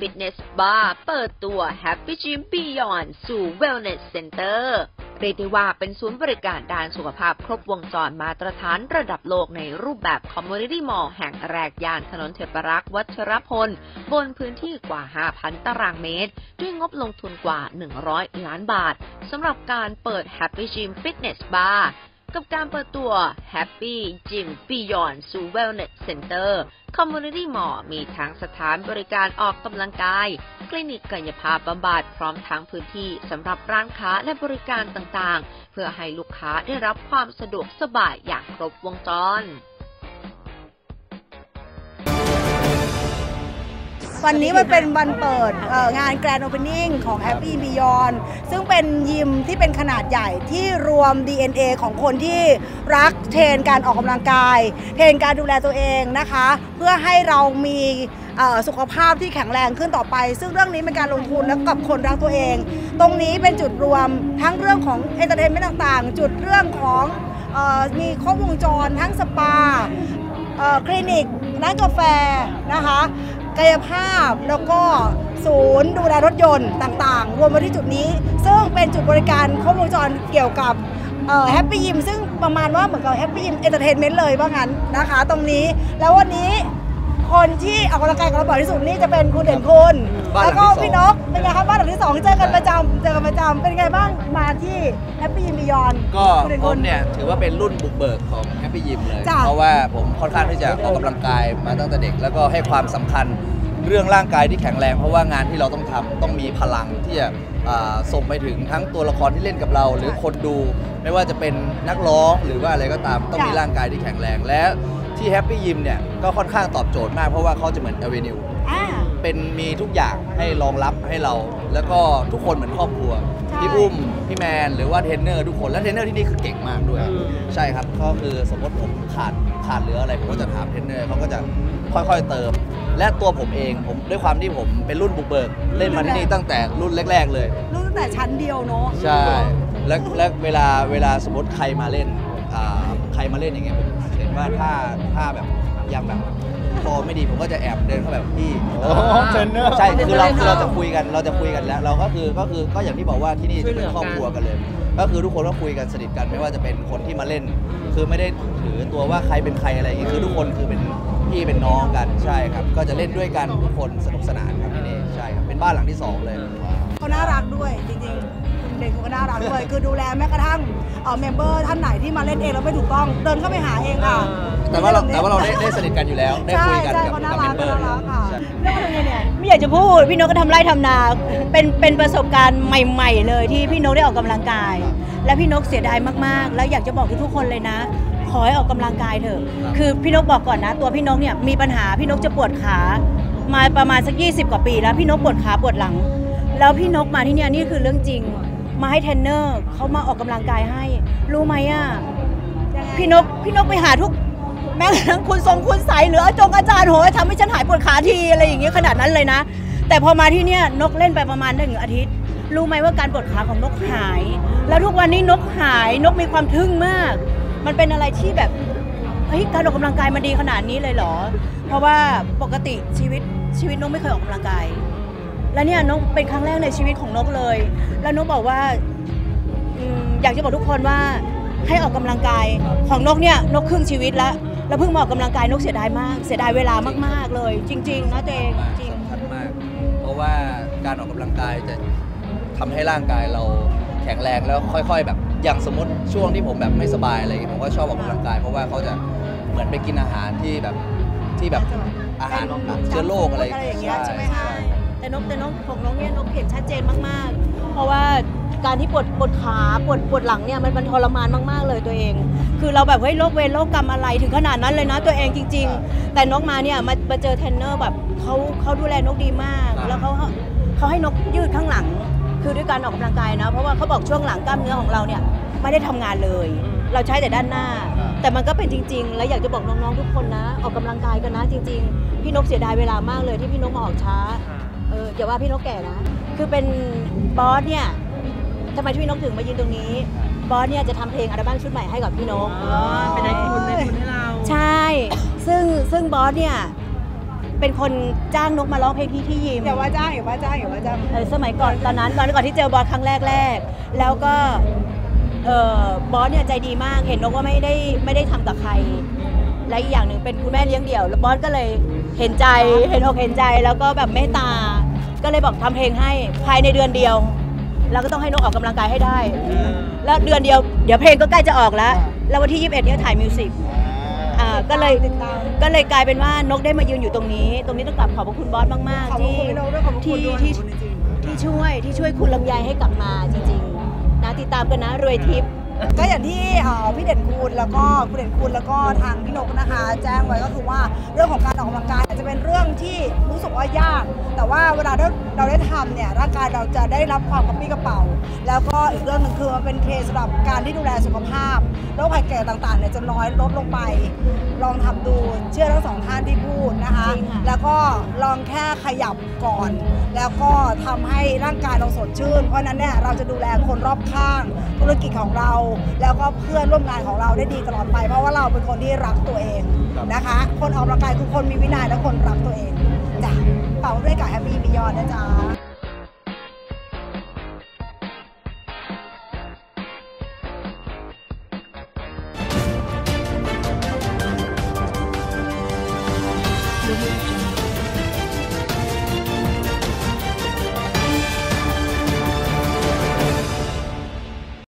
Fitness Bar เปิดตัว Happy Gym Beyond สู่ Wellness Center เรียกได้ว่าเป็นศูนย์บริการด้านสุขภาพครบวงจรมาตรฐานระดับโลกในรูปแบบ Community Mall แห่งแรกย่านถนนเทพรักษ์วัชรพล บนพื้นที่กว่า 5,000 ตารางเมตร ด้วยงบลงทุนกว่า 100 ล้านบาทสำหรับการเปิด Happy Gym Fitness Bar กับการเปิดตัว Happy Gym Beyond s u Wellness Center Community Mall มีทั้งสถานบริการออกกำลังกาย คลินิกกายภาพบำบัดพร้อมทั้งพื้นที่สำหรับร้านค้าและบริการต่างๆ เพื่อให้ลูกค้าได้รับความสะดวกสบายอย่างครบวงจร วันนี้มันเป็นวันเปิดเอ่องาน Grand Opening ของ Happy Beyond ซึ่งเป็นยิมที่เป็นขนาดใหญ่ที่รวม DNA ของคนที่รักเทรนการออกกำลังกาย เทรนการดูแลตัวเองนะคะ เพื่อให้เรามีสุขภาพที่แข็งแรงขึ้นต่อไป ซึ่งเรื่องนี้เป็นการลงทุนแล้วกับคนรักตัวเอง ตรงนี้เป็นจุดรวมทั้งเรื่องของ entertainment ต่างๆ จุดเรื่องของออมีครบวงจรทั้งสปาคลินิกร้านกาแฟนะคะ กายภาพแล้วก็ศูนย์ดูแลรถยนต์ต่างๆ รวมมาที่จุดนี้ ซึ่งเป็นจุดบริการครบวงจรเกี่ยวกับแฮปปี้ยิมซึ่งประมาณว่าเหมือนกับแฮปปี้ยิมเอนเตอร์เทนเมนต์เลยว่างั้นนะคะ ตรงนี้แล้ววันนี้ คนที่ออกกำลังกายกับเราบ่อยที่สุดนี่จะเป็นคุณเด่นคุณบ้านหลัแล้วงก็ที่สอง พี่นกเป็นไงครับบ้านหลังที่สองเจอกันประจำเจอกันประจำเป็นไงบ้างมาที่แฮปปี้ยิมบิยอนก็คุณเด่นผคุมณ เนี่ยถือว่าเป็นรุ่นบุกเบิกของ Happy Gym เลย จ้ะ เพราะว่าผมค่อนข้างที่จะออกกำลังกายมาตั้งแต่เด็ก แล้วก็ให้ความสำคัญเรื่องร่างกายที่แข็งแรง เพราะว่างานที่เราต้องทำต้องมีพลังที่จะอ่าส่งไปถึงทั้งตัวละครที่เล่นกับเรา หรือคนดู ไม่ว่าจะเป็นนักร้องหรือว่าอะไรก็ตามต้องมีจ้ะร่างกายที่แข็งแรงและ ที่ Happy Gym เนี่ยก็ค่อนข้างตอบโจทย์มากเพราะว่าเขาจะเหมือน Avenue อ่า เป็นมีทุกอย่างให้รองรับให้เรา แล้วก็ทุกคนเหมือนครอบครัว ใช่ พี่อุ้ม พี่แมน หรือว่าเทรนเนอร์ทุกคน และเทรนเนอร์ที่นี่คือเก่งมากด้วยใช่ครับ ก็คือสมมติผมขาดขาดเหลืออะไร ผมก็จะถามเทรนเนอร์เขาก็จะค่อยๆเติม และตัวผมเองผมด้วยความที่ผมเป็นรุ่นบุกเบิก เล่นมาที่นี่ตั้งแต่รุ่นแรก ๆ เลย รู้ตั้งแต่ชั้นเดียวเนาะใช่ แล้วแล้วเวลาเวลาสมมติใครมาเล่นอ่าใครมาเล่นอย่างเงี้ยผมเห็น ว่าถ้าถ้าแบบยังแบบพอไม่ดีผมก็จะแอบเดินเข้าแบบพี่อ๋อเทรนเนอร์ ใช่คือเราเทรนเนอร์คือเราจะคุยกันเราจะคุยกันแล้ว เราก็คือก็คือก็อย่างที่บอกว่าที่นี่จะเป็นครอบครัวกันเลย ก็คือทุกคนก็คุยกันสนิทกันไม่ว่าจะเป็นคนที่มาเล่น คือไม่ได้ถือตัวว่าใครเป็นใครอะไรอย่างงี้คือทุกคนคือเป็นพี่เป็นน้องกันใช่ครับ ก็จะเล่นด้วยกันทุกคนสนุกสนานครับที่นี่ใช่ครับเป็นบ้านหลังที่สองเลยเขาน่ารักด้วยจริงๆคุณเด็กเขาก็น่ารักด้วยคือดูแลแม้กระทั่งเอ่อเมมเบอร์ท่านไหนที่มาเล่นเองแล้วไม่ถูกต้อง เดินเข้าไปหาเองค่ะแต่ว่าเราแต่ว่าเราได้ได้สนิทกันอยู่แล้ว ได้ใช่คุยกันใช่กับเขาน่ากับรัเมกมเบอเขาร์น่ารักค่ะใช่เรื่องอะไรเนี่ยไม่อยากจะพูดพี่นกก็ทำไร่ทำนาเป็นเป็นประสบการณ์ใหม่ ๆ เลยที่พี่นกได้ออกกำลังกาย และพี่นกเสียดายมากๆ แล้วอยากจะบอกทุกๆคนเลยนะขอให้ออกกำลังกายเถอะ คือพี่นกบอกก่อนนะ ตัวพี่นกเนี่ยมีปัญหาพี่นกจะปวดขา มาประมาณสัก 20 กว่าปี แล้วพี่นกปวดขาปวดหลัง แล้วพี่นกมาที่เนี่ยนี่คือเรื่องจริง มาให้เทรนเนอร์เขามาออกกำลังกายให้ รู้ไหมอะพี่นกพี่นกไปหาทุก แม้กระทั่งคุณทรงคุณไสยหรืออาจงอาจารย์โหยทำให้ฉันหายปวดขาทีอะไรอย่างเงี้ยขนาดนั้นเลยนะ แต่พอมาที่เนี่ยนกเล่นไปประมาณหนึ่งอาทิตย์ รู้ไหมว่าการปวดขาของนกหาย แล้วทุกวันนี้นกหายนกมีความทึ่งมาก มันเป็นอะไรที่แบบเฮ้ยการออกกำลังกายมันดีขนาดนี้เลยเหรอ เพราะว่าปกติชีวิตชีวิตนกไม่เคยออกกำลังกาย แล้วเนี่ยนกเป็นครั้งแรกในชีวิตของนกเลย แล้วนกบอกว่าอืมอยากจะบอกทุกคนว่าให้ออกกำลังกายของนกเนี่ยนกครึ่งชีวิตแล้วแล้วเพิ่งมาออกกำลังกายนกเสียดายมาก เสียดายเวลามากๆเลย จริง ๆ นะเตงจริงสำคัญมาก เพราะว่าการออกกำลังกายจะทำให้ร่างกายเราแข็งแรงแล้วค่อย ๆ แบบอย่างสมมติช่วงที่ผมแบบไม่สบายอะไรอย่างเงี้ยผมก็ชอบออกกำลังกาย เพราะว่าเขาจะเหมือนไปกินอาหารที่แบบที่แบบอาหารเชื้อโรคอะไรอะไรอย่างเงี้ยใช่ไหมคะ แต่นกแต่นกของนกเนี่ยนกเห็นชัดเจนมากๆ เพราะว่าการที่ปวดปวดขาปวดปวดหลังเนี่ยมันมันทรมานมากๆเลยตัวเอง คือเราแบบเฮ้ยโรคเวรโรคกรรมอะไรถึงขนาดนั้นเลยนะตัวเองจริง ๆ แต่นกมาเนี่ยมามาเจอเทรนเนอร์แบบเขาเขาดูแลนกดีมาก แล้วเขาเขาให้นกยืดข้างหลัง คือด้วยการออกกำลังกายนะเพราะว่าเขาบอกช่วงหลังกล้ามเนื้อของเราเนี่ยไม่ได้ทำงานเลย เราใช้แต่ด้านหน้า แต่มันก็เป็นจริง ๆ แล้วอยากจะบอกน้องๆทุกคนนะ ออกกำลังกายกันนะจริง ๆ พี่นกเสียดายเวลามากเลยที่พี่นกมาออกช้า เอออย่าว่าพี่นกแก่นะ คือเป็น boss เนี่ยทำไมพี่นกถึงมายืนตรงนี้ บอสเนี่ยจะทำเพลงอัลบั้มชุดใหม่ให้กับพี่นกเป็นไอคุณในคุณให้เรา ใช่ ซึ่งซึ่งบอสเนี่ยเป็นคนจ้างนกมาร้องเพลงที่ที่ยิมอย่าว่าจ้างอย่าว่าจ้างอย่าว่าจ้างเออสมัยก่อนตอนนั้นตอนก่อนที่เจอบอสครั้งแรกแรกๆแล้วก็เออบอสเนี่ยใจดีมากเห็นนกว่าไม่ได้ไม่ได้ทำกับใคร และอีกอย่างหนึ่งเป็นคุณแม่เลี้ยงเดี่ยวแล้วบอสก็เลยเห็นใจเห็นอกเห็นใจแล้วก็แบบเมตตา ก็เลยบอกทำเพลงให้ภายในเดือนเดียวแล้วก็ต้องให้นกออกกำลังกายให้ได้ แล้วเดือนเดียวเดี๋ยวเพลงก็ใกล้จะออกแล้ว แล้ววันที่ 21เนี่ยถ่ายมิวสิกอ่าก็เลยติดตามก็เลยกลายเป็นว่านกได้มายืนอยู่ตรงนี้ ตรงนี้ต้องกลับขอบพระคุณบอสมากขอบๆคุณที่พี่นกด้วยขอบคุณที่ด้วยที่ขอบคุณจริงที่ช่วยที่ช่วยคุณลำไยให้กลับมาจริงๆนะติดตามกันนะรวยทิพย์ ก็อย่างที่พี่เด่นคุณแล้วก็คุณเด่นคุณแล้วก็ทางพี่นกนะคะ แจ้งไว้ก็คือว่าเรื่องของการออกกำลังกายจะเป็นเรื่องที่รู้สึกว่ายาก แต่ว่าเวลาเราได้ทำเนี่ยร่างกายเราจะได้รับความกระปรี้กระเป๋า แล้วก็อีกเรื่องหนึ่งคือมันเป็นเคสสำหรับการที่ดูแลสุขภาพโรคภัยแก่ต่างๆเนี่ยจะน้อยลดลงไป ลองทำดูเชื่อทั้งสองท่านที่พูด คแล้วก็ลองแค่ขยับก่อน แล้วก็ทำให้ร่างกายเราสดชื่น เพราะนั้นเนี่ยเราจะดูแลคนรอบข้าง ธุรกิจของเรา แล้วก็เพื่อนร่วมงานของเราได้ดีตลอดไป เพราะว่าเราเป็นคนที่รักตัวเองนะคะ คนออกกำลังกายคือคนมีวินัยและคนรักตัวเองจ้ะเป่าด้วยกับแฮปปี้บิยอนนะจ๊ะ